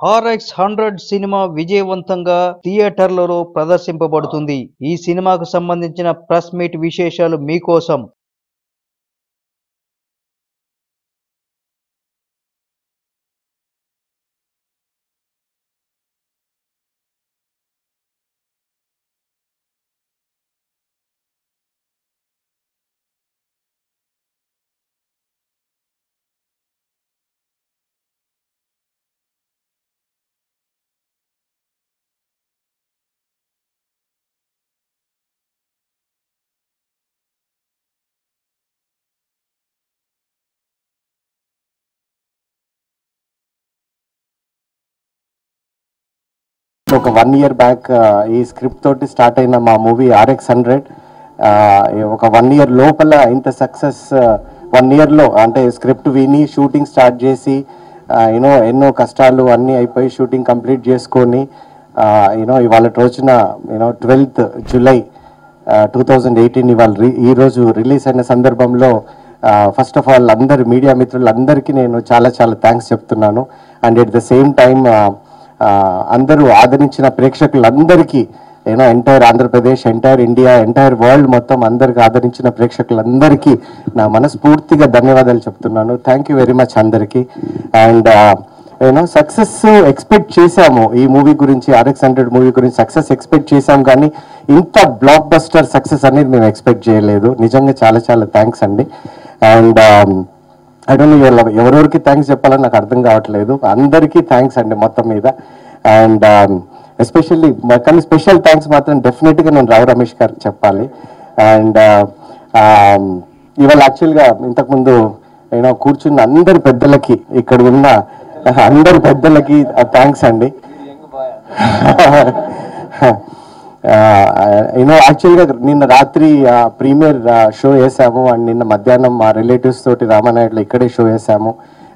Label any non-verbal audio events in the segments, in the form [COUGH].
RX hundred cinema విజయవంతంగా థియేటర్లలో ప్రదర్శింపబడుతుంది. ఈ సినిమాకు సంబంధించిన ప్రెస్ మీట్ విశేషాలు మీకోసం ఒక వన్ ఇయర్ బ్యాక్ ఈ స్క్రిప్ట్ తోటి స్టార్ట్ అయిన మా మూవీ ఆర్ఎక్స్ హండ్రెడ్ ఒక వన్ ఇయర్ లోపల ఇంత సక్సెస్ వన్ ఇయర్లో అంటే స్క్రిప్ట్ విని షూటింగ్ స్టార్ట్ చేసి యూనో ఎన్నో కష్టాలు అన్నీ అయిపోయి షూటింగ్ కంప్లీట్ చేసుకొని యూనో ఇవాళ రోజున you know twelfth July two thousand eighteen ఇవాళ రి- రిలీజ్ అయిన సందర్భంలో ఫస్ట్ ఆఫ్ ఆల్ అందరు మీడియా మిత్రులందరికీ నేను చాలా చాలా థ్యాంక్స్ చెప్తున్నాను. And at the same time అందరూ ఆదరించిన ప్రేక్షకులందరికీ you know entire Andhra Pradesh entire India entire world మొత్తం అందరికి ఆదరించిన ప్రేక్షకులందరికీ నా మనస్ఫూర్తిగా ధన్యవాదాలు చెప్తున్నాను. థ్యాంక్ యూ వెరీ మచ్ అందరికీ. And you know success expect చేశాము. ఈ మూవీ గురించి ఆర్ఎక్స్ హండ్రెడ్ మూవీ గురించి సక్సెస్ ఎక్స్పెక్ట్ చేశాం కానీ ఇంత బ్లాక్ బస్టర్ సక్సెస్ అనేది మేము ఎక్స్పెక్ట్ చేయలేదు. నిజంగా చాలా చాలా థ్యాంక్స్ అండి. అండ్ ఐ డోంట్ నో ఎవరెవరికి థ్యాంక్స్ చెప్పాలని నాకు అర్థం కావట్లేదు. అందరికీ థ్యాంక్స్ అండి మొత్తం మీద. అండ్ ఎస్పెషల్లీ um, కానీ స్పెషల్ థ్యాంక్స్ మాత్రం డెఫినెట్గా నేను రావు రమేష్ గారు చెప్పాలి. అండ్ uh, um, ఇవాళ యాక్చువల్గా ఇంతకుముందు నేను కూర్చున్న అందరి పెద్దలకి ఇక్కడ ఉన్న అందరి పెద్దలకి uh, థ్యాంక్స్ అండి. [LAUGHS] యూనో యాక్చువల్గా నిన్న రాత్రి ప్రీమియర్ షో వేసాము. అండ్ నిన్న మధ్యాహ్నం మా రిలేటివ్స్ తోటి రామానాయుడులో ఇక్కడే షో వేసాము.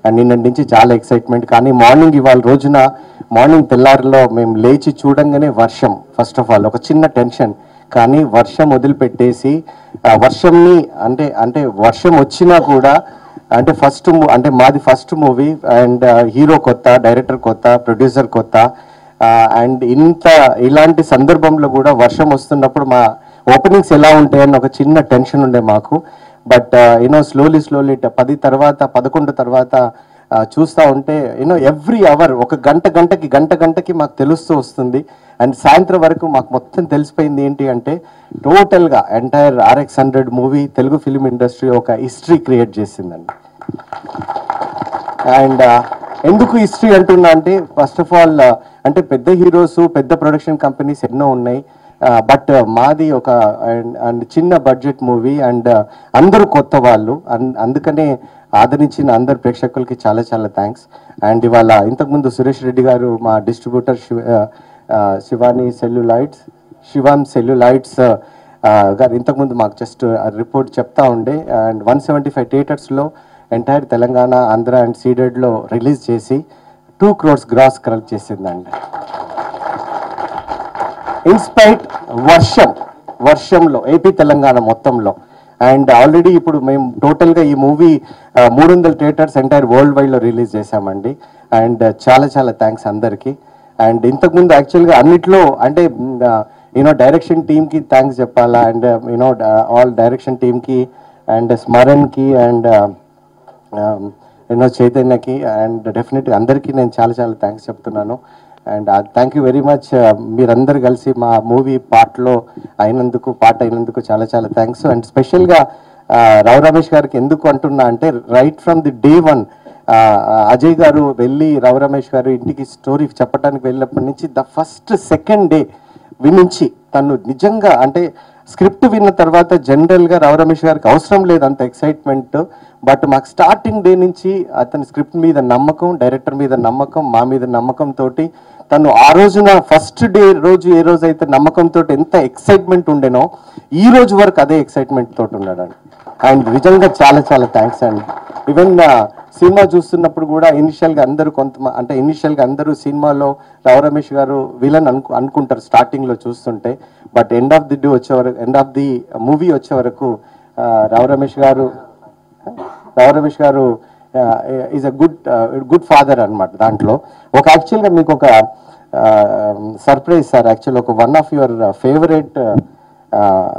అండ్ నిన్న నుంచి చాలా ఎక్సైట్మెంట్. కానీ మార్నింగ్ ఇవాళ రోజున మార్నింగ్ తెల్లారిలో మేము లేచి చూడంగానే వర్షం ఫస్ట్ ఆఫ్ ఆల్ ఒక చిన్న టెన్షన్. కానీ వర్షం వదిలిపెట్టేసి వర్షంని అంటే అంటే వర్షం వచ్చినా కూడా అంటే ఫస్ట్ అంటే మాది ఫస్ట్ మూవీ అండ్ హీరో కొత్త డైరెక్టర్ కొత్త ప్రొడ్యూసర్ కొత్త. అండ్ ఇంత ఇలాంటి సందర్భంలో కూడా వర్షం వస్తున్నప్పుడు మా ఓపెనింగ్స్ ఎలా ఉంటాయని ఒక చిన్న టెన్షన్ ఉండే మాకు. బట్ యూనో స్లోలీ స్లోలీ పది తర్వాత పదకొండు తర్వాత చూస్తూ ఉంటే యూనో ఎవ్రీ అవర్ ఒక గంట గంటకి గంట గంటకి మాకు తెలుస్తూ వస్తుంది. అండ్ సాయంత్రం వరకు మాకు మొత్తం తెలిసిపోయింది ఏంటి అంటే టోటల్గా entire RX hundred movie Telugu film industry ఒక హిస్టరీ క్రియేట్ చేసిందండి. అండ్ uh, ఎందుకు హిస్టరీ అంటున్నా అంటే ఫస్ట్ ఆఫ్ ఆల్ అంటే పెద్ద హీరోస్ పెద్ద ప్రొడక్షన్ కంపెనీస్ ఎన్నో ఉన్నాయి. బట్ మాది ఒక అండ్ చిన్న బడ్జెట్ మూవీ అండ్ అందరూ కొత్త వాళ్ళు. అన్- అందుకనే ఆదరించిన అందరు ప్రేక్షకులకి చాలా చాలా థ్యాంక్స్ అండ్ ఇవాళ ఇంతకుముందు సురేష్ రెడ్డి గారు మా distributor Shiva Shivani Celluloids Shivam Celluloids గారు ఇంతకుముందు మాకు జస్ట్ రిపోర్ట్ చెప్తా ఉండే. అండ్ వన్ సెవెంటీ ఫైవ్ థియేటర్స్లో ఎంటైర్ తెలంగాణ ఆంధ్ర అండ్ సీడెడ్లో రిలీజ్ చేసి టూ క్రోర్స్ గ్రాస్ కలెక్ట్ చేసిందండి. ఇన్స్పైట్ వర్షం వర్షంలో ఏపీ తెలంగాణ మొత్తంలో. అండ్ ఆల్రెడీ ఇప్పుడు మేము టోటల్గా ఈ మూవీ మూడు వందల థియేటర్స్ ఎంటైర్ వరల్డ్ వైడ్లో రిలీజ్ చేశామండి. అండ్ చాలా చాలా థ్యాంక్స్ అందరికీ. అండ్ ఇంతకుముందు యాక్చువల్గా అన్నిట్లో అంటే యూనో డైరెక్షన్ టీమ్కి థ్యాంక్స్ చెప్పాలా? And you know all direction టీమ్కి అండ్ స్మరణ్కి అండ్ ఎన్నో చైతన్యకి అండ్ డెఫినెట్గా అందరికీ నేను చాలా చాలా థ్యాంక్స్ చెప్తున్నాను. And thank you very much మీరందరు కలిసి మా మూవీ పార్ట్లో అయినందుకు పార్ట్ అయినందుకు చాలా చాలా థ్యాంక్స్ అండ్ స్పెషల్గా రావు రమేష్ గారికి ఎందుకు అంటున్నా అంటే right from the day one Ajay గారు వెళ్ళి రావు రమేష్ గారు ఇంటికి స్టోరీ చెప్పడానికి వెళ్ళినప్పటి నుంచి ద ఫస్ట్ సెకండ్ డే వినించి తను నిజంగా అంటే స్క్రిప్ట్ విన్న తర్వాత జనరల్గా రావు రమేష్ గారికి అవసరం లేదు అంత ఎక్సైట్మెంట్. బట్ మాకు స్టార్టింగ్ డే నుంచి అతని స్క్రిప్ట్ మీద నమ్మకం డైరెక్టర్ మీద నమ్మకం మా మీద నమ్మకం తోటి తను ఆ రోజున ఫస్ట్ డే రోజు ఏ రోజు అయితే నమ్మకంతో ఎంత ఎక్సైట్మెంట్ ఉండేనో ఈ రోజు వరకు అదే ఎక్సైట్మెంట్ తోటి ఉన్నాడండి. అండ్ నిజంగా చాలా చాలా థ్యాంక్స్ అండి. ఈవెన్ సినిమా చూస్తున్నప్పుడు కూడా ఇనిషియల్గా అందరూ కొంత అంటే ఇనిషియల్గా అందరూ సినిమాలో రావు రమేష్ గారు విలన్ అనుకు అనుకుంటారు స్టార్టింగ్లో చూస్తుంటే. But end of the day వచ్చే వరకు ఎండ్ ఆఫ్ ది మూవీ వచ్చే వరకు రావు రమేష్ గారు రావు రమేష్ గారు is a good good father అనమాట దాంట్లో. ఒక యాక్చువల్గా మీకు ఒక సర్ప్రైజ్ సార్. యాక్చువల్ ఒక వన్ ఆఫ్ యువర్ ఫేవరెట్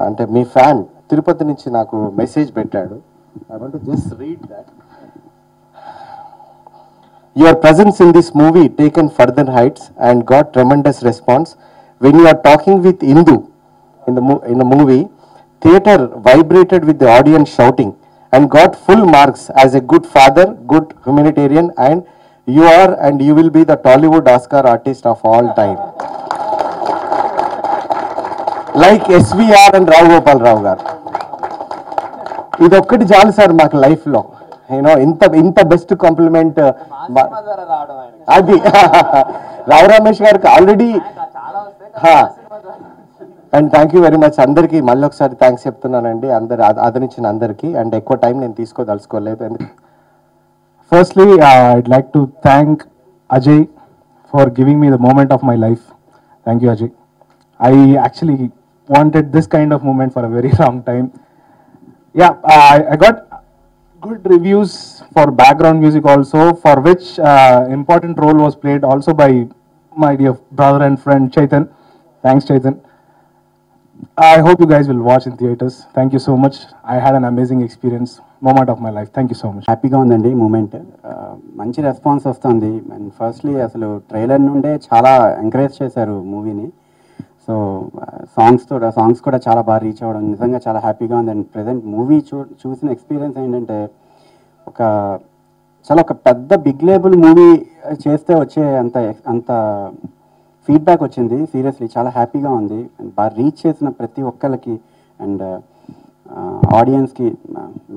అంటే మీ ఫ్యాన్ తిరుపతి నుంచి నాకు మెసేజ్ పెట్టాడు. I want just read that Your presence in this movie taken further heights and got tremendous response. When you are talking with Indu in the mo- in the movie, theater vibrated with the audience shouting and got full marks as a good father, good humanitarian, and you are and you will be the Tollywood Oscar artist of all time. like SVR and Rao Gopal Rao గారు ఇది ఒక్కటి చాలు sir మాకు life లో you know ఇంత ఇంత best compliment అది. [LAUGHS] రావు రమేష్ గారికి already and thank you very much అందరికీ మళ్ళీ ఒకసారి థ్యాంక్స్ చెప్తున్నానండి. అందరు అదనిచ్చిన అందరికీ. అండ్ ఎక్కువ టైం నేను తీసుకోదలుచుకోలేదు. And firstly I'd like to thank Ajay for giving me the moment of my life thank you Ajay I actually wanted this kind of moment for a very long time yeah I got good reviews for background music also, for which uh, important role was played also by my dear brother and friend Chaitan. Thanks, Chaitan. I hope you guys will watch in theaters. Thank you so much. I had an amazing experience, moment of my life. Thank you so much. హ్యాపీగా ఉందండి moment మంచి response వస్తుంది and firstly అసలు trailer నుండే చాలా encourage చేశారు మూవీని so సాంగ్స్తో songs కూడా చాలా బాగా రీచ్ అవ్వడం నిజంగా చాలా హ్యాపీగా ఉంది. అండ్ ప్రజెంట్ మూవీ చూ చూసిన ఎక్స్పీరియన్స్ ఏంటంటే ఒక చాలా ఒక పెద్ద బిగ్ లేబుల్ మూవీ చేస్తే వచ్చే అంత అంత ఫీడ్బ్యాక్ వచ్చింది. సీరియస్లీ చాలా హ్యాపీగా ఉంది. అండ్ బాగా రీచ్ చేసిన ప్రతి ఒక్కరికి అండ్ ఆడియన్స్కి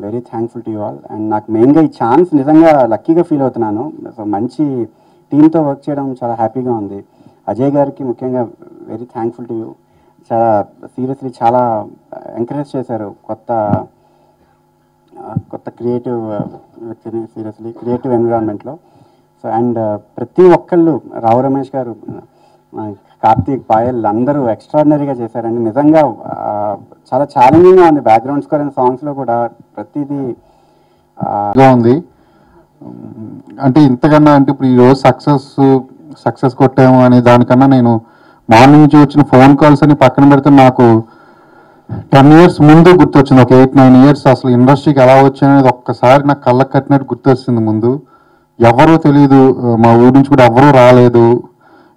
very thankful to you all and నాకు మెయిన్గా ఈ ఛాన్స్ నిజంగా లక్కీగా ఫీల్ అవుతున్నాను. సో మంచి టీంతో వర్క్ చేయడం చాలా హ్యాపీగా ఉంది. అజయ్ గారికి ముఖ్యంగా వెరీ థ్యాంక్ఫుల్ టు యూ. చాలా సీరియస్లీ చాలా ఎంకరేజ్ చేశారు కొత్త కొత్త క్రియేటివ్ వ్యక్తిని సీరియస్లీ క్రియేటివ్ ఎన్విరాన్మెంట్లో. సో అండ్ ప్రతి ఒక్కళ్ళు రావు రమేష్ గారు కార్తీక్ పాయల్ అందరూ ఎక్స్ట్రాడినరీగా చేశారండి. నిజంగా చాలా ఛాలెంజింగ్గా ఉంది. బ్యాక్గ్రౌండ్ స్కోర్ అండ్ సాంగ్స్లో కూడా ప్రతిదీ ఉంది. అంటే ఇంతకన్నా అంటే ఇప్పుడు ఈరోజు సక్సెస్ సక్సెస్ కొట్టాము అనే దానికన్నా నేను మార్నింగ్ నుంచి వచ్చిన ఫోన్ కాల్స్ అని పక్కన పెడితే నాకు టెన్ ఇయర్స్ ముందు గుర్తొచ్చింది. ఒక ఎయిట్ నైన్ ఇయర్స్ అసలు ఇండస్ట్రీకి ఎలా వచ్చాయనేది ఒక్కసారి నాకు కళ్ళకు కట్టినట్టు గుర్తొచ్చింది ముందు. ఎవరో తెలియదు మా ఊరి నుంచి కూడా ఎవరూ రాలేదు.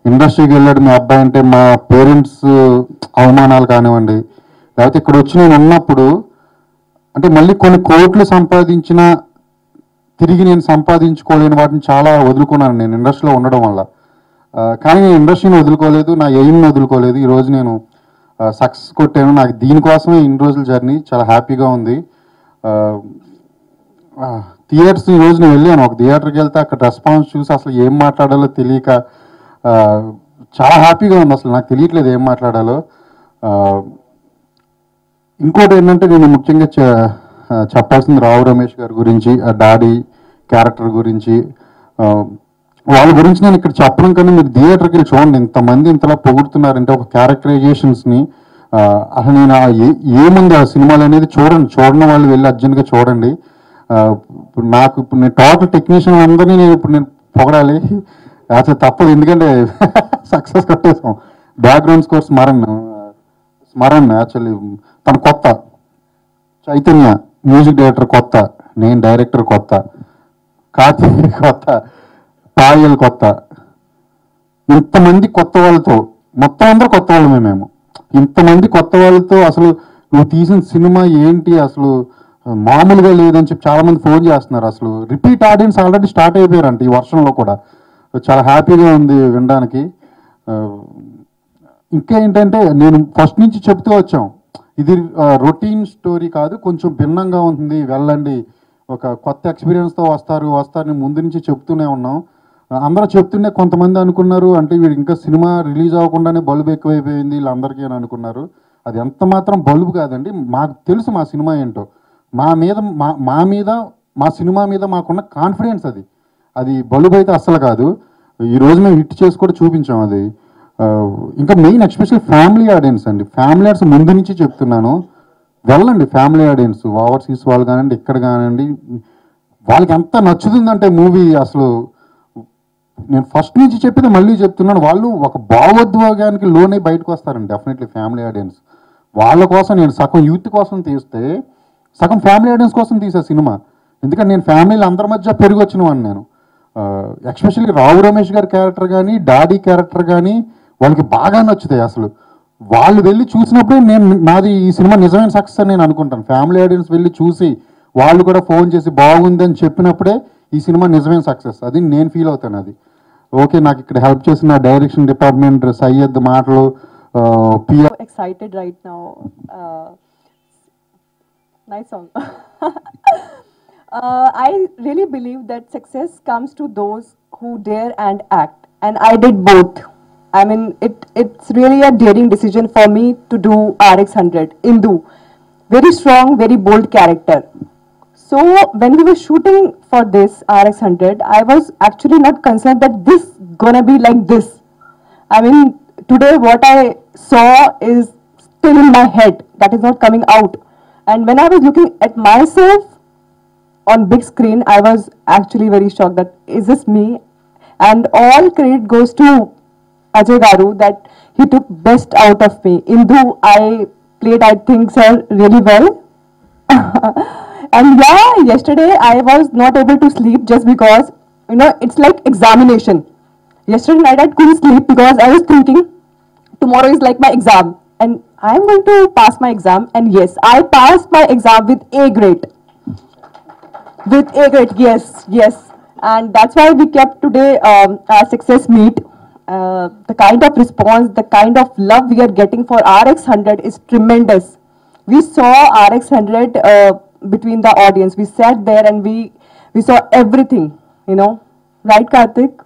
ఇండస్ట్రీకి వెళ్ళాడు మీ అబ్బాయి అంటే మా పేరెంట్స్ అవమానాలు కానివ్వండి. లేకపోతే ఇక్కడ వచ్చి నేను ఉన్నప్పుడు అంటే మళ్ళీ కొన్ని కోట్లు సంపాదించిన తిరిగి నేను సంపాదించుకోలేని వాటిని చాలా వదులుకున్నాను నేను ఇండస్ట్రీలో ఉండడం వల్ల. కానీ నేను ఇండస్ట్రీని వదులుకోలేదు నా ఎయిమ్ని వదులుకోలేదు. ఈరోజు నేను సక్సెస్ కొట్టాను. నాకు దీనికోసమే ఇన్ని రోజుల జర్నీ. చాలా హ్యాపీగా ఉంది. థియేటర్స్ ఈ రోజు నేను వెళ్ళాను. ఒక థియేటర్కి వెళ్తే అక్కడ రెస్పాన్స్ చూసి అసలు ఏం మాట్లాడాలో తెలియక చాలా హ్యాపీగా ఉంది అసలు. నాకు తెలియట్లేదు ఏం మాట్లాడాలో. ఇంకోటి ఏంటంటే నేను ముఖ్యంగా చెప్పాల్సింది రావు రమేష్ గారి గురించి ఆ డాడీ క్యారెక్టర్ గురించి వాళ్ళ గురించి నేను ఇక్కడ చెప్పడం కన్నా మీరు థియేటర్కి వెళ్ళి చూడండి. ఇంతమంది ఇంతలా పొగుడుతున్నారంటే ఒక క్యారెక్టరైజేషన్స్ని అసలు నేను ఆ ఏ- ఏముంది ఆ సినిమాలు అనేది చూడండి. చూడని వాళ్ళు వెళ్ళి అర్జెంట్గా చూడండి. ఇప్పుడు నాకు ఇప్పుడు నేను టోటల్ టెక్నీషియన్ అందరినీ నేను ఇప్పుడు నేను పొగడాలి. అసలు తప్పదు. ఎందుకంటే success కొట్టేసాం background score Smaran Smaran actually తన కొత్త. చైతన్య మ్యూజిక్ డైరెక్టర్ కొత్త. నేను డైరెక్టర్ కొత్త. కార్తీక్ కొత్త. పాయల్ కొత్త. ఇంతమంది కొత్త వాళ్ళతో మొత్తం అందరూ కొత్త వాళ్ళమే మేము. ఇంతమంది కొత్త వాళ్ళతో అసలు నువ్వు తీసిన సినిమా ఏంటి? అసలు మామూలుగా లేదని చెప్పి చాలా మంది ఫోన్ చేస్తున్నారు. అసలు రిపీట్ ఆడియన్స్ ఆల్రెడీ స్టార్ట్ అయిపోయారంట ఈ వర్షంలో కూడా. చాలా హ్యాపీగా ఉంది వినడానికి. ఇంకా ఏంటంటే నేను ఫస్ట్ నుంచి చెప్తూ వచ్చాం. ఇది రొటీన్ స్టోరీ కాదు కొంచెం భిన్నంగా ఉంటుంది. వెళ్ళండి. ఒక కొత్త ఎక్స్పీరియన్స్తో వస్తారు వస్తారని ముందు నుంచి చెప్తూనే ఉన్నాం. అందరూ చెప్తుండే కొంతమంది అనుకున్నారు. అంటే వీడు ఇంకా సినిమా రిలీజ్ అవ్వకుండానే బల్బు ఎక్కువైపోయింది వీళ్ళందరికీ అని అనుకున్నారు. అది ఎంత మాత్రం బల్బు కాదండి. మాకు తెలుసు మా సినిమా ఏంటో. మా మీద మా మా మీద మా సినిమా మీద మాకున్న కాన్ఫిడెన్స్ అది. అది బలుబు అయితే అస్సలు కాదు. ఈ రోజు మేము హిట్ చేసి కూడా చూపించాం అది. ఇంకా మెయిన్ ఎక్స్పెషల్ ఫ్యామిలీ ఆడియన్స్ అండి. ఫ్యామిలీ ఆడియన్స్ ముందు నుంచి చెప్తున్నాను. వెళ్ళండి ఫ్యామిలీ ఆడియన్స్. ఓవర్సీస్ వాళ్ళు కానివ్వండి ఇక్కడ కానివ్వండి. వాళ్ళకి ఎంత నచ్చుతుందంటే మూవీ అసలు నేను ఫస్ట్ నుంచి చెప్పింది మళ్ళీ చెప్తున్నాను. వాళ్ళు ఒక భావోద్వేగానికి లోనే బయటకు వస్తారండి డెఫినెట్లీ ఫ్యామిలీ ఆడియన్స్ వాళ్ళ కోసం నేను సగం యూత్ కోసం తీస్తే సగం ఫ్యామిలీ ఆడియన్స్ కోసం తీసే సినిమా. ఎందుకంటే నేను ఫ్యామిలీలు అందరి మధ్య పెరిగి వాడిని నేను. ఎక్స్పెషల్లీ రావు రమేష్ గారి క్యారెక్టర్ కానీ డాడీ క్యారెక్టర్ కానీ వాళ్ళకి బాగా నచ్చుతాయి అసలు. వాళ్ళు వెళ్ళి చూసినప్పుడే నేను నాది ఈ సినిమా నిజమైన సక్సెస్ అని నేను అనుకుంటాను. ఫ్యామిలీ ఆడియన్స్ వెళ్ళి చూసి వాళ్ళు కూడా ఫోన్ చేసి బాగుంది అని చెప్పినప్పుడే ఈ సినిమా నిజమైన సక్సెస్ అది నేను ఫీల్ అవుతాను అది. ఓకే నాకు ఇక్కడ హెల్ప్ చేసిన డైరెక్షన్ డిపార్ట్మెంట్ సయ్యద్ మాటలు PR so excited right now. Uh, nice song. uh, I really believe that success comes to those who dare and act, and I did both. I mean, it it's really a daring decision for me to do RX 100 Indu, very strong, very bold character. So when we were shooting for this RX 100, I was actually not concerned that this gonna be like this. I mean, today what I saw is still in my head. That is not coming out. And when I was looking at myself on big screen, I was actually very shocked that is this me? And all credit goes to Ajay Garu that he took best out of me. Indu, I played, I think, sir, really well. [LAUGHS] and yeah, yesterday I was not able to sleep just because, you know, it's like examination. Yesterday night I couldn't sleep because I was thinking tomorrow is like my exam and I'm going to pass my exam and yes, I passed my exam with A grade. With A grade, yes, yes. And that's why we kept today um, our success meet. Uh, the kind of response, the kind of love we are getting for RX 100 is tremendous. We saw RX 100 uh, between the audience. We sat there and we we saw everything, you know. Right, Karthik?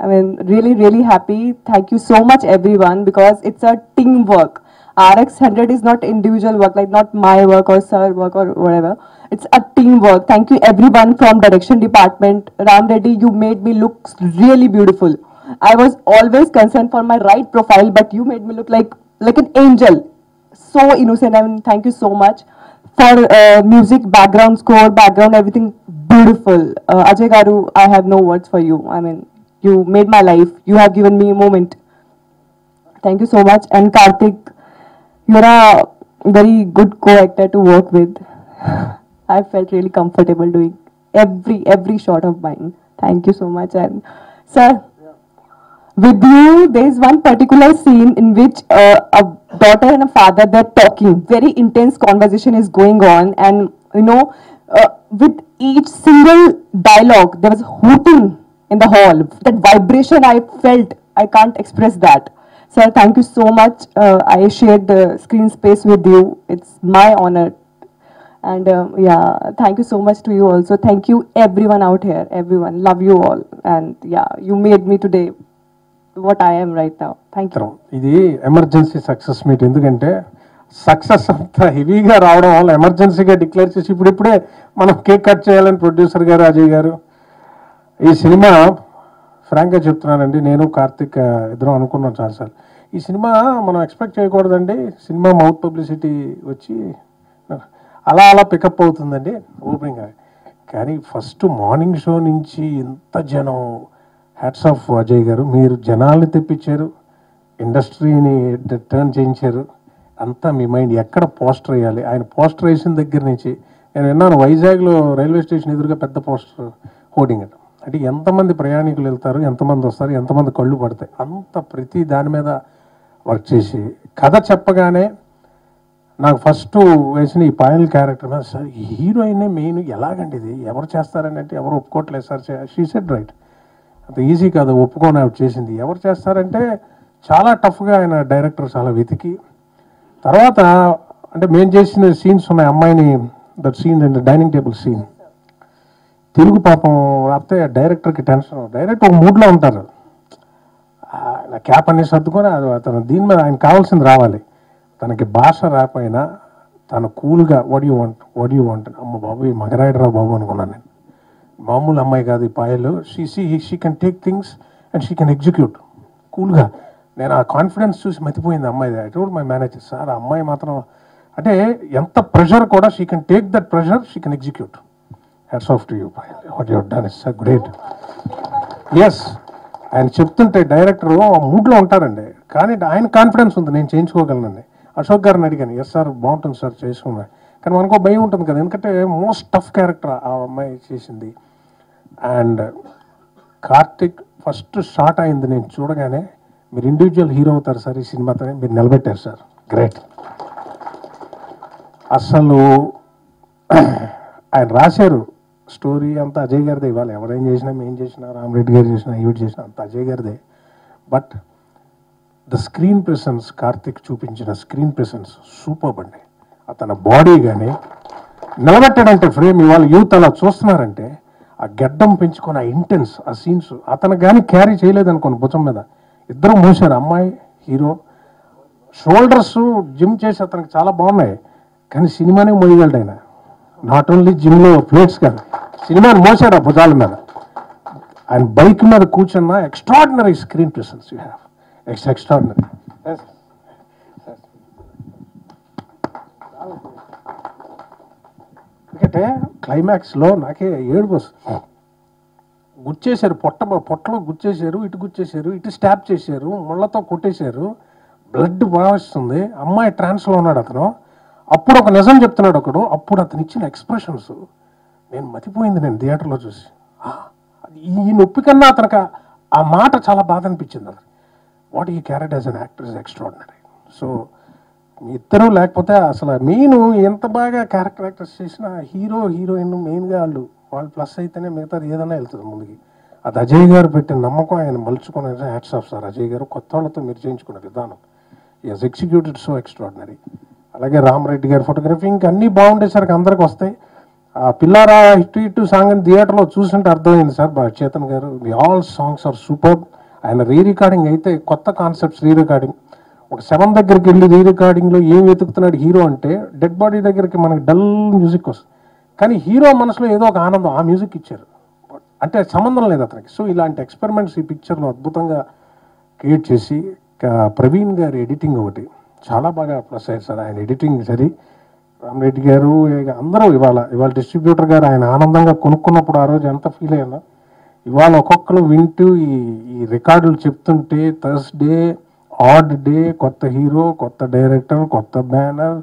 I mean, really, really happy. Thank you so much, everyone, because it's a teamwork. RX 100 is not individual work, like not my work or sir work or whatever. It's a teamwork. Thank you, everyone from direction department. Ram Reddy, you made me look really beautiful. I was always concerned for my right profile, but you made me look like like an angel. So innocent. I mean, thank you so much for uh, music, background score, background, everything beautiful. Uh, Ajay Garu, I have no words for you. I mean, you made my life. You have given me a moment. Thank you so much. And Karthik, you're a very good co-actor to work with. [LAUGHS] I felt really comfortable doing every every shot of mine. Thank you so much. And sir, with you, there is one particular scene in which uh, a daughter and a father they're talking. Very intense conversation is going on, and you know, uh, with each single dialogue, there was hooting in the hall. That vibration I felt, I can't express that. Sir, thank you so much. Uh, I shared the screen space with you. It's my honor. And um, yeah, thank you so much to you also. Thank you everyone out here. Everyone, love you all. And yeah, you made me today what I'm right now thank you ఇది emergency success meet. ఎందుకంటే success అంత హెవీగా రావడం వల్ల ఎమర్జెన్సీగా declare చేసి ఇప్పుడిప్పుడే మనం కేక్ కట్ చేయాలని ప్రొడ్యూసర్ గారు అజయ్ గారు. ఈ సినిమా ఫ్రాంక్గా చెప్తున్నానండి నేను కార్తిక్ ఇద్దరం అనుకున్నాం చాలాసార్లు ఈ సినిమా మనం ఎక్స్పెక్ట్ చేయకూడదండి. సినిమా మౌత్ పబ్లిసిటీ వచ్చి అలా అలా పికప్ అవుతుందండి. ఓపెనింగ్ కానీ ఫస్ట్ మార్నింగ్ షో నుంచి ఇంత జనం హ్యాట్స్ ఆఫ్ అజయ్ గారు. మీరు జనాల్ని తెప్పించారు ఇండస్ట్రీని టర్న్ చేయించారు. అంతా మీ మైండ్ ఎక్కడ పోస్టర్ వేయాలి? ఆయన పోస్టర్ వేసిన దగ్గర నుంచి నేను విన్నాను వైజాగ్లో రైల్వే స్టేషన్ ఎదురుగా పెద్ద పోస్టర్ హోర్డింగ్ అంట. అంటే ఎంతమంది ప్రయాణికులు వెళ్తారు ఎంతమంది వస్తారు ఎంతమంది కళ్ళు పడతాయి? అంత ప్రతి దాని మీద వర్క్ చేసి కథ చెప్పగానే నాకు ఫస్ట్ వేసిన ఈ పాయల్ క్యారెక్టర్ మీద సార్ హీరోయిన్ మెయిన్ ఎలాగండి ఇది? ఎవరు చేస్తారని అంటే ఎవరు ఒప్పుకోవట్లేదు సార్. షీ సెడ్ రైట్ అంత ఈజీ కాదు ఒప్పుకొని ఆవిడ చేసింది. ఎవరు చేస్తారంటే చాలా టఫ్గా ఆయన డైరెక్టర్ చాలా వెతికి. తర్వాత అంటే మేము చేసిన సీన్స్ ఉన్నాయి అమ్మాయిని that scene and dining table scene Telugu పాపం రాస్తే డైరెక్టర్కి టెన్షన్ డైరెక్ట్ ఒక మూడ్లో ఉంటారు. ఆయన క్యాప్ అన్ని సర్దుకొని అది అతను దీని మీద ఆయన కావాల్సింది రావాలి. తనకి భాష రాకపోయినా తను కూల్గా వడ్ యూ వడి వడ్ యూ అమ్మ బాబు ఈ బాబు అనుకున్నాను నేను. మామూలు అమ్మాయి కాదు ఈ Payal. She see she can take things and she can execute కూల్గా నేను ఆ కాన్ఫిడెన్స్ చూసి మతిపోయింది అమ్మాయి I told my manager sir ఆ అమ్మాయి మాత్రం అంటే ఎంత ప్రెషర్ కూడా she can take that pressure she can execute hats off to you what your done is great yes ఆయన చెప్తుంటే డైరెక్టర్ మూడ్లో ఉంటారండి. కానీ ఆయన కాన్ఫిడెన్స్ ఉంది. నేను చేయించుకోగలనండి అశోక్ గారిని అడిగాను. ఎస్ సార్ బాగుంటుంది సార్ చేసుకున్నాను కానీ మనకో భయం ఉంటుంది కదా. ఎందుకంటే మోస్ట్ టఫ్ క్యారెక్టర్ ఆ అమ్మాయి చేసింది. అండ్ కార్తిక్ ఫస్ట్ షార్ట్ అయింది. నేను చూడగానే మీరు ఇండివిజువల్ హీరో అవుతారు సార్ ఈ సినిమాతో మీరు నిలబెట్టారు సార్. గ్రేట్ అసలు ఆయన రాశారు. స్టోరీ అంతా అజయ్ గారిదే. ఇవ్వాలి ఎవరేం చేసినా ఏం చేసినా రామరెడ్డి గారు చేసినా ఈవిడ చేసినా అంత అజయ్ గారిదే. But the screen presence Karthik చూపించిన స్క్రీన్ ప్రెసెన్స్ సూపర్ అండి. అతని బాడీ కానీ నిలబెట్టాడంటే ఫ్రేమ్ ఇవాళ యూత్ అలా చూస్తున్నారంటే ఆ గడ్డం పెంచుకొని ఆ ఇంటెన్స్ ఆ సీన్స్ అతను కానీ క్యారీ చేయలేదనుకోండి భుజం మీద. ఇద్దరు మోసారు అమ్మాయి హీరో. షోల్డర్స్ జిమ్ చేసి అతనికి చాలా బాగున్నాయి. కానీ సినిమానే మోయగలడు ఆయన నాట్ ఓన్లీ జిమ్లో ప్లేట్స్ కాదు సినిమాని మోసాడు ఆ భుజాల మీద. ఆయన బైక్ మీద కూర్చున్న extraordinary screen presence you have ex extraordinary ఎందుకంటే క్లైమాక్స్లో నాకే ఏడుపు వస్తుంది. గుచ్చేశారు పొట్ట పొట్టలో గుచ్చేశారు ఇటు గుచ్చేశారు ఇటు స్టాప్ చేశారు ముళ్ళతో కొట్టేశారు బ్లడ్ వస్తుంది. అమ్మాయి ట్రాన్స్లో ఉన్నాడు అతను. అప్పుడు ఒక నిజం చెప్తున్నాడు ఒకడు. అప్పుడు అతను ఇచ్చిన ఎక్స్ప్రెషన్స్ నేను మతిపోయింది నేను థియేటర్లో చూసి. ఈ నొప్పి కన్నా అతనికి ఆ- మాట చాలా బాధ అనిపించింది వాట్ ఈ character as an actor is extraordinary so ఇద్దరు లేకపోతే అసలు నేను ఎంత బాగా క్యారెక్టర్ యాక్టర్స్ చేసినా హీరో హీరోయిన్ మెయిన్గా వాళ్ళు వాళ్ళు ప్లస్ అయితేనే మిగతాది ఏదైనా వెళ్తుంది ముందుకి. అది అజయ్ గారు పెట్టిన నమ్మకం ఆయన మలుచుకునే హ్యాట్స్ ఆఫ్ సార్. అజయ్ గారు కొత్త వాళ్ళతో మీరు చేయించుకున్న విధానం. ఈజ్ ఎగ్జిక్యూటెడ్ సో ఎక్స్ట్రాడినరీ అలాగే రామరెడ్డి గారి ఫోటోగ్రఫీ ఇంకా అన్నీ బాగుండేసరికి అందరికి వస్తాయి. ఆ పిల్లారా ఇటు ఇటు సాంగ్ అని థియేటర్లో చూస్తుంటే అర్థమైంది సార్. చేతన్ గారు ఆల్ సాంగ్స్ ఆర్ సూపర్ ఆయన రీ రికార్డింగ్ అయితే కొత్త కాన్సెప్ట్స్ రీ రికార్డింగ్ ఒక సెవెన్ దగ్గరికి వెళ్ళి రీ రికార్డింగ్లో ఏం వెతుకుతున్నాడు హీరో అంటే డెడ్ బాడీ దగ్గరికి మనకి డల్ మ్యూజిక్ వస్తుంది. కానీ హీరో మనసులో ఏదో ఒక ఆనందం ఆ మ్యూజిక్ ఇచ్చారు. అంటే సంబంధం లేదు అతనికి. సో ఇలాంటి ఎక్స్పెరిమెంట్స్ ఈ పిక్చర్లో అద్భుతంగా క్రియేట్ చేసి ప్రవీణ్ గారి ఎడిటింగ్ ఒకటి చాలా బాగా ప్లస్ అయ్యారు సార్. ఆయన ఎడిటింగ్ సరి. రామరెడ్డి గారు ఇక అందరూ ఇవాళ ఇవాళ డిస్ట్రిబ్యూటర్ గారు ఆయన ఆనందంగా కొనుక్కున్నప్పుడు ఆ రోజు ఎంత ఫీల్ అయ్యానో ఇవాళ ఒక్కొక్కరు వింటూ ఈ ఈ రికార్డులు చెప్తుంటే థర్స్డే ఆడ్ డే కొత్త హీరో కొత్త డైరెక్టర్ కొత్త బ్యానర్.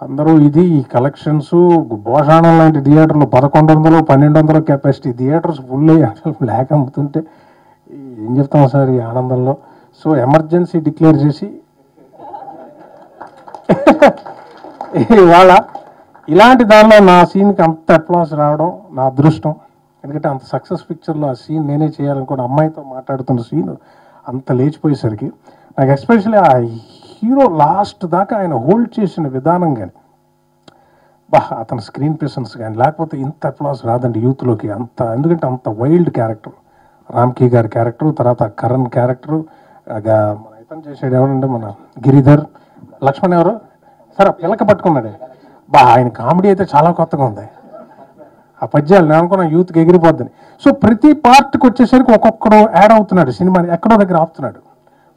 అందరూ ఇది ఈ కలెక్షన్స్ భోషాణం లాంటి థియేటర్లు పదకొండు వందలు పన్నెండు వందలు కెపాసిటీ థియేటర్స్ ఫుల్ అయ్యి అసలు బ్లాక్ అమ్ముతుంటే ఏం చెప్తాం సార్ ఈ ఆనందంలో? సో ఎమర్జెన్సీ డిక్లేర్ చేసి [LAUGHS] ఇవాళ ఇలాంటి దానిలో నా సీన్కి అంత అప్లాస్ రావడం నా అదృష్టం. ఎందుకంటే అంత సక్సెస్ పిక్చర్లో ఆ సీన్ నేనే చేయాలనుకోండి అమ్మాయితో మాట్లాడుతున్న సీన్ అంత లేచిపోయేసరికి నాకు ఎస్పెషల్లీ ఆ హీరో లాస్ట్ దాకా ఆయన హోల్డ్ చేసిన విధానం కానీ బా అతని స్క్రీన్ ప్రెసెన్స్ కానీ లేకపోతే ఇంత అప్లాస్ రాదండి యూత్లోకి అంత ఎందుకంటే అంత వైల్డ్ క్యారెక్టర్. రామ్కీ గారి క్యారెక్టర్ తర్వాత కరణ్ క్యారెక్టర్ మన ఇతను చేసాడు ఎవరంటే మన గిరిధర్ లక్ష్మణ్ ఎవరు? సరే పిలక పట్టుకున్నాడే. బా ఆయన కామెడీ అయితే చాలా కొత్తగా ఉంది. ఆ పద్యాలు నేను అనుకున్నా యూత్కి ఎగిరిపోద్దని. సో ప్రతి పార్ట్కి వచ్చేసరికి ఒక్కొక్కడు యాడ్ అవుతున్నాడు సినిమాని ఎక్కడో దగ్గర ఆపుతున్నాడు.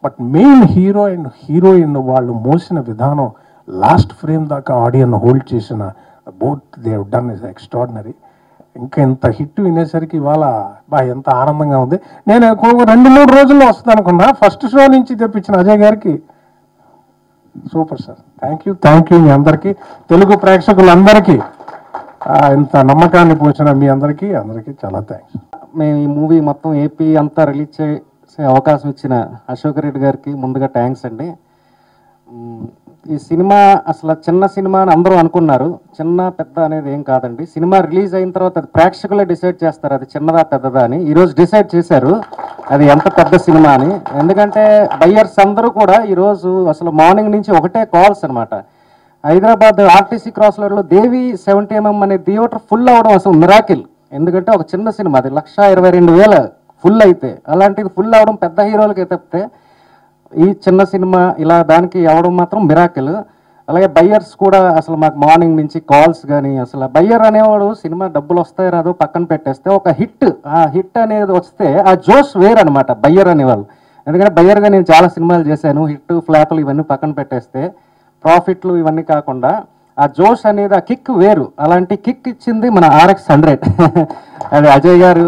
But main hero and heroine వాళ్ళు మోసిన విధానం లాస్ట్ ఫ్రేమ్ దాకా ఆడియన్ హోల్డ్ చేసిన both they done is extraordinary. ఇంకా ఇంత హిట్ వినేసరికి ఇవాళ బా ఎంత ఆనందంగా ఉంది. నేను రెండు మూడు రోజుల్లో వస్తుంది అనుకున్నా. ఫస్ట్ షో నుంచి తెప్పించిన అజయ్ గారికి super sir. Thank you thank you మీ అందరికీ. తెలుగు ప్రేక్షకులందరికీ ఇంత నమ్మకాన్ని పోసిన మీ అందరికీ అందరికీ చాలా థ్యాంక్స్ మేము ఈ మూవీ మొత్తం ఏపీ అంతా రిలీజ్ చేసే అవకాశం ఇచ్చిన అశోక్ రెడ్డి గారికి ముందుగా థ్యాంక్స్ అండి. ఈ సినిమా అసలు చిన్న సినిమా అని అందరూ అనుకున్నారు. చిన్న పెద్ద అనేది ఏం కాదండి. సినిమా రిలీజ్ అయిన తర్వాత అది ప్రేక్షకులే డిసైడ్ చేస్తారు అది చిన్నదా పెద్దదా అని. ఈరోజు డిసైడ్ చేశారు అది ఎంత పెద్ద సినిమా అని. ఎందుకంటే బయ్యర్స్ అందరూ కూడా ఈరోజు అసలు మార్నింగ్ నుంచి ఒకటే కాల్స్ అనమాట హైదరాబాద్ ఆర్టీసీ క్రాస్ రోడ్లో దేవి సెవెంటీ ఎంఎం అనే థియేటర్ ఫుల్ అవడం అసలు మిరాకిల్ ఎందుకంటే ఒక చిన్న సినిమా అది లక్ష ఇరవై రెండు వేల ఫుల్ అయితే. అలాంటిది ఫుల్ అవడం పెద్ద హీరోలకి తప్పితే ఈ చిన్న సినిమా ఇలా దానికి అవడం మాత్రం మిరాకిల్ అలాగే బయ్యర్స్ కూడా అసలు మాకు మార్నింగ్ నుంచి కాల్స్ కానీ అసలు బయ్యర్ అనేవాడు సినిమా డబ్బులు వస్తాయి రాదు పక్కన పెట్టేస్తే ఒక హిట్. ఆ హిట్ అనేది వస్తే ఆ జోష్ వేరనమాట బయ్యర్ అనేవాళ్ళు. ఎందుకంటే బయ్యర్గా నేను చాలా సినిమాలు చేశాను హిట్ ఫ్లాపులు ఇవన్నీ పక్కన పెట్టేస్తే ప్రాఫిట్లు ఇవన్నీ కాకుండా ఆ జోష్ అనేది ఆ కిక్ వేరు. అలాంటి కిక్ ఇచ్చింది మన ఆర్ఎక్స్ హండ్రెడ్. [LAUGHS] అది అజయ్ గారు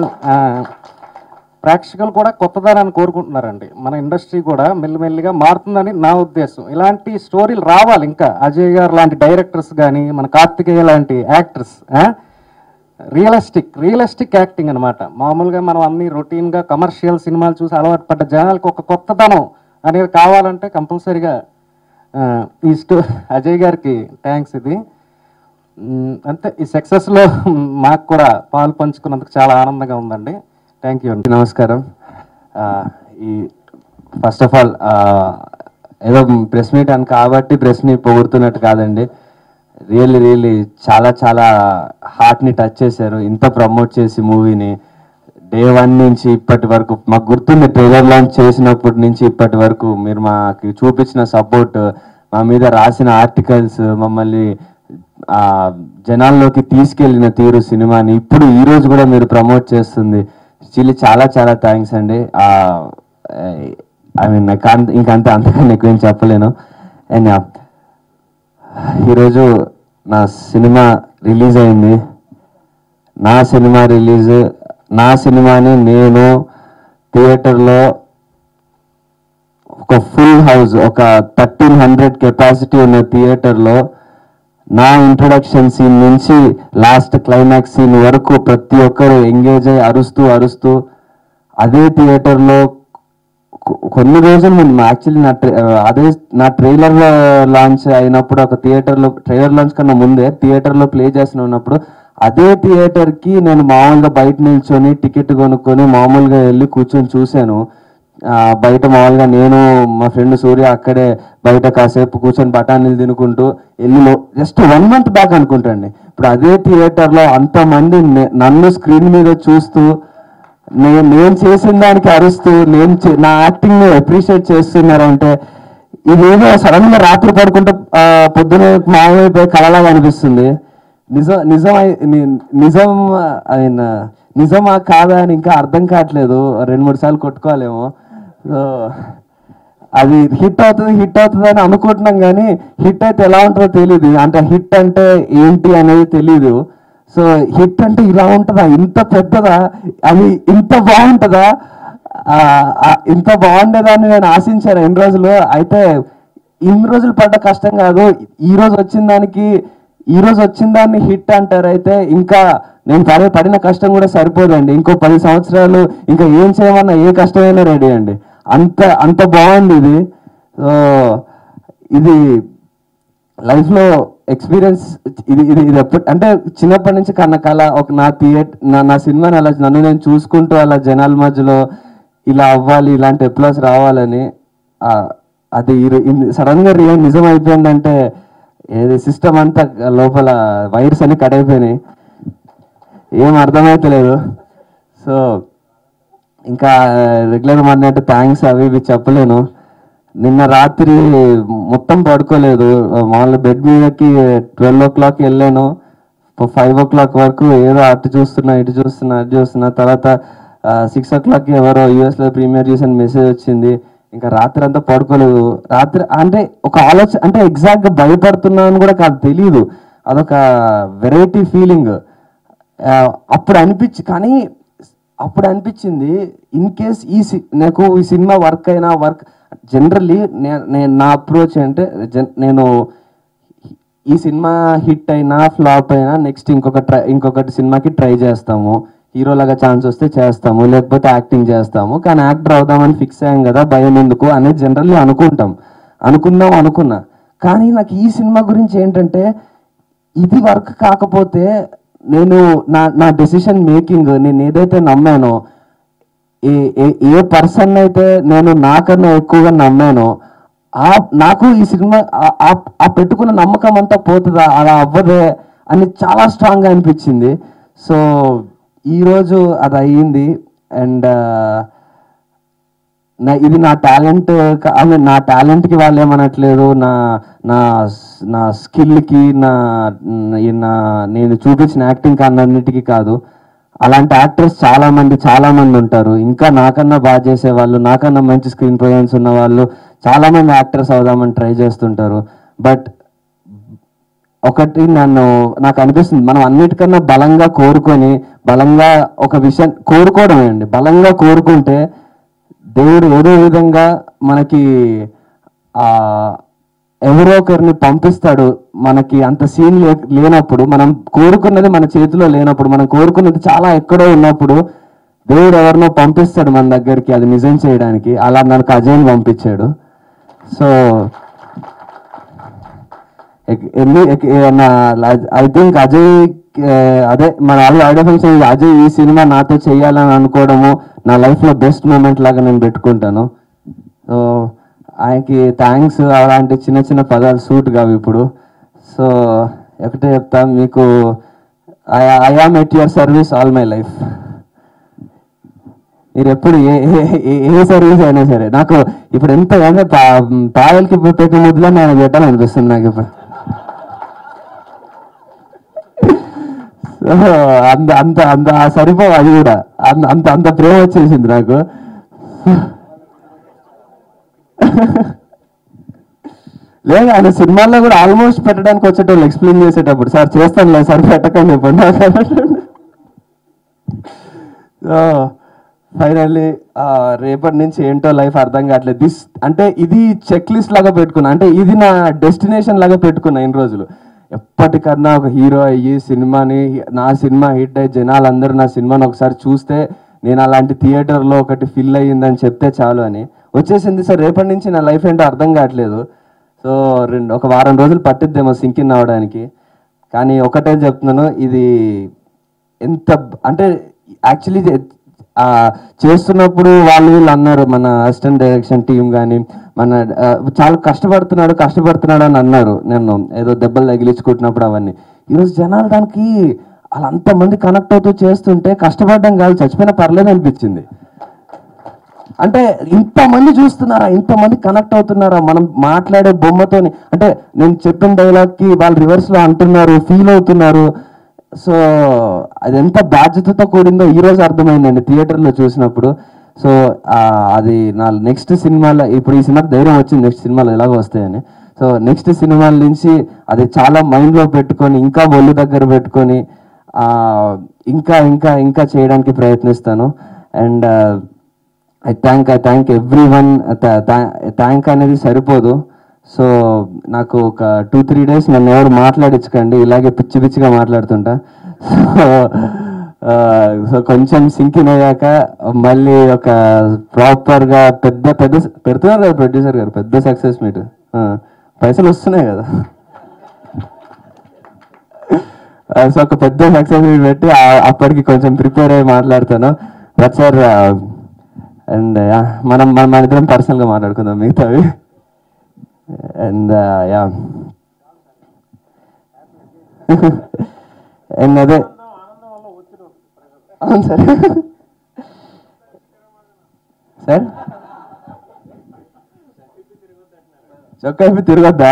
ప్రేక్షకులు కూడా కొత్తదనాన్ని కోరుకుంటున్నారండి. మన ఇండస్ట్రీ కూడా మెల్లిమెల్లిగా మారుతుందని నా ఉద్దేశం. ఇలాంటి స్టోరీలు రావాలి ఇంకా. అజయ్ గారు లాంటి డైరెక్టర్స్ కానీ మన కార్తికేయ లాంటి యాక్టర్స్ రియలిస్టిక్ రియలిస్టిక్ యాక్టింగ్ అనమాట మామూలుగా మనం అన్ని రొటీన్గా కమర్షియల్ సినిమాలు చూసి అలవాటు పడ్డ జనాలకు ఒక కొత్తదనం అనేది కావాలంటే కంపల్సరీగా ఈ స్టో అజయ్ గారికి థ్యాంక్స్ ఇది. అంతే ఈ సక్సెస్లో మాకు కూడా పాలు పంచుకున్నందుకు చాలా ఆనందంగా ఉందండి. థ్యాంక్ యూ అండి. నమస్కారం. ఈ ఫస్ట్ ఆఫ్ ఆల్ ఏదో ప్రెస్ మీట్ అని కాబట్టి ప్రెస్ని పొగుడుతున్నట్టు కాదండి. రియల్లీ రియల్లీ చాలా చాలా హార్ట్ని టచ్ చేశారు. ఇంత ప్రమోట్ చేసి మూవీని డే వన్ నుంచి ఇప్పటి వరకు మాకు గుర్తుంది ట్రైలర్ లాంచ్ చేసినప్పటి నుంచి ఇప్పటి వరకు మీరు మాకు చూపించిన సపోర్ట్ మా మీద రాసిన ఆర్టికల్స్ మమ్మల్ని ఆ జనాల్లోకి తీసుకెళ్ళిన తీరు సినిమాని ఇప్పుడు ఈ రోజు కూడా మీరు ప్రమోట్ చేస్తుంది. చిల్లి చాలా చాలా థ్యాంక్స్ అండి. ఐ మీన్ ఇంకంత అంతకన్నా ఎక్కువ ఏం చెప్పలేను. అండ్ uh, ఈరోజు నా సినిమా రిలీజ్ అయింది. నా సినిమా రిలీజ్ నా సినిమాని నేను థియేటర్లో ఒక ఫుల్ హౌస్ ఒక థర్టీన్ హండ్రెడ్ కెపాసిటీ ఉన్న థియేటర్లో నా ఇంట్రొడక్షన్ సీన్ నుంచి లాస్ట్ క్లైమాక్స్ సీన్ వరకు ప్రతి ఒక్కరు ఎంగేజ్ అయ్యి అరుస్తూ అరుస్తూ అదే థియేటర్లో కొన్ని రోజులు నేను యాక్చువల్లీ నా అదే నా ట్రైలర్ లాంచ్ అయినప్పుడు ఒక థియేటర్లో ట్రైలర్ లాంచ్ కన్నా ముందే థియేటర్లో ప్లే చేసిన ఉన్నప్పుడు అదే థియేటర్కి నేను మామూలుగా బయట నిల్చొని టికెట్ కొనుక్కొని మామూలుగా వెళ్ళి కూర్చొని చూశాను. బయట మామూలుగా నేను మా ఫ్రెండ్ సూర్య అక్కడే బయట కాసేపు కూర్చొని బఠానీలు తినుకుంటూ వెళ్ళి జస్ట్ వన్ మంత్ బ్యాక్ అనుకుంటండి. ఇప్పుడు అదే థియేటర్లో అంతమంది నన్ను స్క్రీన్ మీద చూస్తూ నేను నేను చేసిన దానికి అరుస్తూ నేను చే- నా యాక్టింగ్ అప్రిషియేట్ చేస్తున్నారు అంటే ఇదేదో సడన్గా రాత్రి పడుకుంటే పొద్దున మామూలు కలలాగా అనిపిస్తుంది. నిజం నిజం అయి- నిజం ఐ మీన్ నిజమా కాదా అని ఇంకా అర్థం కావట్లేదు. రెండు మూడు సార్లు కొట్టుకోవాలేమో. సో అది హిట్ అవుతుంది హిట్ అవుతుంది అని అనుకుంటున్నాం కానీ హిట్ అయితే ఎలా ఉంటుందో తెలియదు అంటే హిట్ అంటే ఏంటి అనేది తెలియదు సో హిట్ అంటే ఇలా ఉంటుందా? ఇంత పెద్దదా? అది ఇంత బాగుంటుందా? ఇంత బాగుండేదా ఇంత నేను ఆశించాను ఎన్ని రోజులు. అయితే ఇన్ని రోజులు పడ్డ కష్టం కాదు. ఈ రోజు వచ్చిన దానికి ఈరోజు వచ్చిన దాన్ని హిట్ అంటారు. అయితే ఇంకా నేను పడే పడిన కష్టం కూడా సరిపోదండి. ఇంకో పది సంవత్సరాలు ఇంకా ఏం చేయమన్నా ఏ కష్టమైనా రెడీ అండి. అంత అంత బాగుంది ఇది. ఇది లైఫ్లో ఎక్స్పీరియన్స్ ఇది ఇది ఇది ఎప్పుడు అంటే చిన్నప్పటి నుంచి కన్న కళ ఒక నా థియేటర్ నా నా సినిమాని అలా నన్ను నేను చూసుకుంటూ అలా జనాల మధ్యలో ఇలా అవ్వాలి ఇలాంటి ఎప్లాస్ రావాలని అది సడన్గా రియల్ నిజం అయిపోయిందంటే ఏది సిస్టమ్ అంతా లోపల వైర్స్ అన్ని కట్ అయిపోయినాయి. ఏం అర్థమవుతలేదు సో ఇంకా రెగ్యులర్ మాట్లాడితే థ్యాంక్స్ అవి ఇవి చెప్పలేను. నిన్న రాత్రి మొత్తం పడుకోలేదు. మామూలుగా బెడ్ మీదకి ట్వెల్వ్ ఓ క్లాక్ వెళ్ళాను. ఫైవ్ ఓ క్లాక్ వరకు ఏదో అటు చూస్తున్నా ఇటు చూస్తున్నా అటు చూస్తున్నా. తర్వాత సిక్స్ ఓ క్లాక్ ఎవరో US ప్రీమియర్ చూసిన మెసేజ్ వచ్చింది. ఇంకా రాత్రి అంతా పడుకోలేదు. రాత్రి అంటే ఒక ఆలోచన అంటే ఎగ్జాక్ట్ భయపడుతున్నా భయపడుతున్నాను కూడా కాదు తెలియదు అదొక వెరైటీ ఫీలింగ్. అప్పుడు అనిపించి కానీ అప్పుడు అనిపించింది ఇన్ కేస్ ఈ సి- నాకు ఈ సినిమా వర్క్ అయినా వర్క్ జనరల్లీ నేను నా అప్రోచ్ అంటే జన్- నేను ఈ సినిమా హిట్ అయినా ఫ్లాప్ అయినా నెక్స్ట్ ఇంకొక ట్రై ఇంకొకటి సినిమాకి ట్రై చేస్తాము. హీరోలాగా ఛాన్స్ వస్తే చేస్తాము లేకపోతే యాక్టింగ్ చేస్తాము. కానీ యాక్టర్ అవుదామని ఫిక్స్ అయ్యాం కదా భయం ఎందుకు అనేది జనరల్లీ అనుకుంటాం. అనుకుందాం అనుకున్నా. కానీ నాకు ఈ సినిమా గురించి ఏంటంటే ఇది వర్క్ కాకపోతే నేను నా నా డెసిషన్ మేకింగ్ నేను ఏదైతే నమ్మానో ఏ ఏ- ఏ పర్సన్ అయితే నేను నాకన్నా ఎక్కువగా నమ్మానో ఆ నాకు ఈ సినిమా ఆ- ఆ- ఆ పెట్టుకున్న నమ్మకం అంతా పోతుందా? అలా అవ్వదే అని చాలా స్ట్రాంగ్గా అనిపించింది. సో ఈరోజు అది అయ్యింది అండ్ నా ఇది నా టాలెంట్ ఐ నా టాలెంట్కి వాళ్ళు ఏమనట్లేదు నా నా నా స్కిల్కి నా నా నేను చూపించిన యాక్టింగ్ అన్నిటికీ కాదు. అలాంటి యాక్టర్స్ చాలామంది చాలామంది ఉంటారు. ఇంకా నాకన్నా బాగా చేసే వాళ్ళు నాకన్నా మంచి స్క్రీన్ ప్రజెన్స్ ఉన్న వాళ్ళు చాలామంది యాక్టర్స్ అవుదామని ట్రై చేస్తుంటారు. బట్ ఒకటి నన్ను నాకు అనిపిస్తుంది మనం అన్నిటికన్నా బలంగా కోరుకొని బలంగా ఒక విషయం కోరుకోవడమే అండి బలంగా కోరుకుంటే దేవుడు ఏదో విధంగా మనకి ఎవరో ఒకరిని పంపిస్తాడు. మనకి అంత సీన్ లే లేనప్పుడు మనం కోరుకున్నది మన చేతిలో లేనప్పుడు మనం కోరుకున్నది చాలా ఎక్కడో ఉన్నప్పుడు దేవుడు ఎవరినో పంపిస్తాడు మన దగ్గరికి అది నిజం చేయడానికి. అలా నాకు అజయ్ని పంపించాడు. సో ఐ థింక్ అజయ్ అదే మన ఆల్రెడీ ఐడియా ఫంక్షన్ అజయ్ ఈ సినిమా నాతో చేయాలని అనుకోవడము నా లైఫ్లో బెస్ట్ మూమెంట్ లాగా నేను పెట్టుకుంటాను. సో ఆయనకి థ్యాంక్స్. అలాంటి చిన్న చిన్న పదాలు సూట్ కావు ఇప్పుడు. సో ఒకటే చెప్తా మీకు I am at your service all my life. మీరు ఎప్పుడు ఏ ఏ- ఏ- ఏ సర్వీస్ అయినా సరే నాకు ఇప్పుడు ఎంత అంటే పా- పాయలకి పెట్టే ముద్దులో నేను పెట్టాలనిపిస్తుంది నాకు ఇప్పుడు. అంత అంత అంత సరిపో అది కూడా. అంత అంత అంత ప్రేమ వచ్చేసింది నాకు. లేదు ఆయన సినిమాల్లో కూడా ఆల్మోస్ట్ పెట్టడానికి వచ్చేటోళ్ళు ఎక్స్ప్లెయిన్ చేసేటప్పుడు సార్ చేస్తానులే సార్ పెట్టకండి ఇప్పుడు ఫైనల్లీ రేపటి నుంచి ఏంటో లైఫ్ అర్థం కావట్లేదు. దిస్ అంటే ఇది చెక్ లిస్ట్ లాగా పెట్టుకున్నా అంటే ఇది నా డెస్టినేషన్ లాగా పెట్టుకున్నా ఇన్ని రోజులు. ఎప్పటికన్నా ఒక హీరో అయ్యి సినిమాని నా సినిమా హిట్ అయ్యి జనాలందరూ నా సినిమాని ఒకసారి చూస్తే నేను అలాంటి థియేటర్లో ఒకటి ఫిల్ అయ్యిందని చెప్తే చాలు అని. వచ్చేసింది సార్ రేపటి నుంచి నా లైఫ్ ఏంటో అర్థం కావట్లేదు. సో రెండు ఒక వారం రోజులు పట్టిద్దేమో సింకిన్ అవ్వడానికి కానీ ఒకటే చెప్తున్నాను ఇది ఎంత అంటే యాక్చువల్లీ చేస్తున్నప్పుడు వాళ్ళు వీళ్ళు అన్నారు మన అసిస్టెంట్ డైరెక్షన్ టీం కానీ మన చాలా కష్టపడుతున్నాడు కష్టపడుతున్నాడు అని అన్నారు నేను ఏదో దెబ్బలు తగిలించుకుంటున్నప్పుడు అవన్నీ. ఈరోజు జనాలు దానికి అలా అంతమంది కనెక్ట్ అవుతూ చేస్తుంటే కష్టపడడం కాదు చచ్చిపోయినా పర్లేదు అనిపించింది. అంటే ఇంతమంది చూస్తున్నారా ఇంతమంది కనెక్ట్ అవుతున్నారా? మనం మాట్లాడే బొమ్మతోని అంటే నేను చెప్పిన డైలాగ్కి వాళ్ళు రివర్స్లో అంటున్నారు ఫీల్ అవుతున్నారు. సో అది ఎంత బాధ్యతతో కూడిందో ఈ రోజు అర్థమైందండి థియేటర్లో చూసినప్పుడు. సో అది నా నెక్స్ట్ సినిమాలో ఇప్పుడు ఈ సినిమాకి ధైర్యం వచ్చింది నెక్స్ట్ సినిమాలో ఎలాగో వస్తాయని. సో నెక్స్ట్ సినిమాల నుంచి అది చాలా మైండ్లో పెట్టుకొని ఇంకా ఒళ్ళు దగ్గర పెట్టుకొని ఇంకా ఇంకా ఇంకా చేయడానికి ప్రయత్నిస్తాను. And I thank I thank everyone thank అనేది సరిపోదు. సో నాకు ఒక టూ త్రీ డేస్ నన్ను ఎవరు మాట్లాడించకండి ఇలాగే పిచ్చి పిచ్చిగా మాట్లాడుతుంటా. [LAUGHS] సో సో కొంచెం సింకిన్ అయ్యాక మళ్ళీ ఒక ప్రాపర్గా పెద్ద పెద్ద పెడుతున్నారు కదా ప్రొడ్యూసర్ గారు పెద్ద సక్సెస్ మీట్. పైసలు వస్తున్నాయి కదా. సో ఒక పెద్ద సక్సెస్ మీట్ పెట్టి అప్పటికి కొంచెం ప్రిపేర్ అయ్యి మాట్లాడతాను. బట్ సార్ అండ్ మనం మనం మన ఇద్దరం పర్సనల్గా మాట్లాడుకుందాం మిగతావి అండ్ యా అండ్ అదే అవును సార్ సార్ చొక్కా ఇప్పి తిరగొద్దా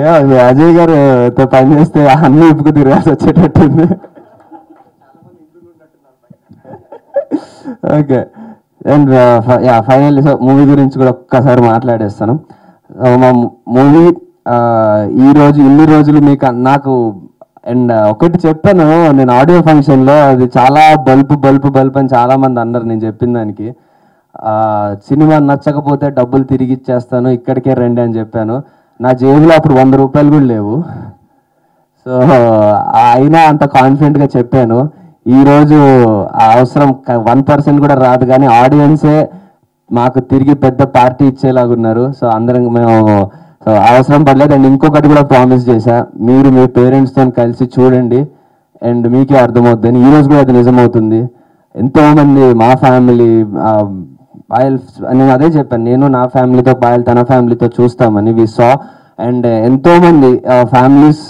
ఏ అజయ్ గారు తో పని చేస్తే అన్ని ఇప్పుకు తిరగాల్సి వచ్చేటట్టుంది. Okay. And yeah finally so movie గురించి కూడా ఒక్కసారి మాట్లాడేస్తాను. మా మూవీ uh, ఈరోజు ఇన్ని రోజులు మీకు నాకు అండ్ ఒకటి చెప్పాను నేను ఆడియో ఫంక్షన్లో అది చాలా బల్బ్ బల్బ్ బల్బ్ అని చాలామంది అన్నారు నేను చెప్పిన దానికి. సినిమా నచ్చకపోతే డబ్బులు తిరిగి ఇచ్చేస్తాను ఇక్కడికే రండి అని చెప్పాను. నా జేబులో అప్పుడు వంద రూపాయలు కూడా లేవు. సో అయినా అంత కాన్ఫిడెంట్గా చెప్పాను. ఈరోజు ఆ అవసరం వన్ పర్సెంట్ కూడా రాదు కానీ ఆడియన్సే మాకు తిరిగి పెద్ద పార్టీ ఇచ్చేలాగా ఉన్నారు. సో అందరం మేము సో అవసరం పడలేదు. అండ్ ఇంకొకటి కూడా ప్రామిస్ చేశా. మీరు మీ పేరెంట్స్తో కలిసి చూడండి. అండ్ మీకే అర్థమవుతుంది. ఈ రోజు కూడా అది నిజమవుతుంది. ఎంతో మంది మా ఫ్యామిలీ పాయల్ నేను అదే చెప్పాను. నేను నా ఫ్యామిలీతో పాయల్ తన ఫ్యామిలీతో చూస్తామని వి సా అండ్ ఎంతో మంది ఫ్యామిలీస్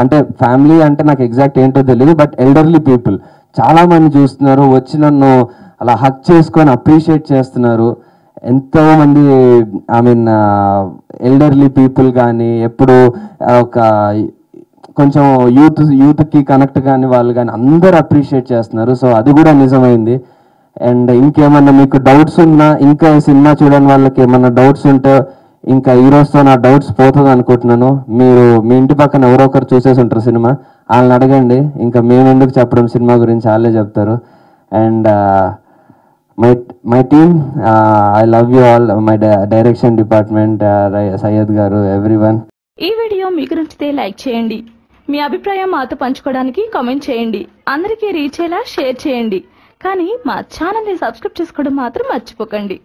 అంటే ఫ్యామిలీ అంటే నాకు ఎగ్జాక్ట్ ఏంటో తెలియదు బట్ ఎల్డర్లీ పీపుల్ చాలా మంది చూస్తున్నారు వచ్చి నన్ను అలా హక్ చేసుకొని అప్రిషియేట్ చేస్తున్నారు. ఎంతో మంది ఐ మీన్ ఎల్డర్లీ పీపుల్ కానీ ఎప్పుడు ఒక కొంచెం యూత్ యూత్కి కనెక్ట్ కానీ వాళ్ళు కానీ అందరు అప్రిషియేట్ చేస్తున్నారు. సో అది కూడా నిజమైంది. అండ్ ఇంకేమన్నా మీకు డౌట్స్ ఉన్నా ఇంకా ఈ సినిమా చూడని వాళ్ళకి ఏమన్నా డౌట్స్ ఉంటే ఇంకా ఈ రోజుతో నా డౌట్స్ పోతుంది అనుకుంటున్నాను. మీరు మీ ఇంటి పక్కన ఎవరో ఒకరు చూసేసి ఉంటారు సినిమా. వాళ్ళని అడగండి. ఇంకా మేము ఎందుకు చెప్పడం సినిమా గురించి వాళ్ళే చెప్తారు. And my my team I love you all my direction department Syed గారు ఎవ్రీవన్ ఈ వీడియో మీకు నచ్చితే లైక్ చేయండి. మీ అభిప్రాయం మాతో పంచుకోవడానికి కామెంట్ చేయండి. అందరికీ రీచ్ అయ్యేలా షేర్ చేయండి. కానీ మా ఛానల్ని సబ్స్క్రైబ్ చేసుకోవడం మాత్రం మర్చిపోకండి.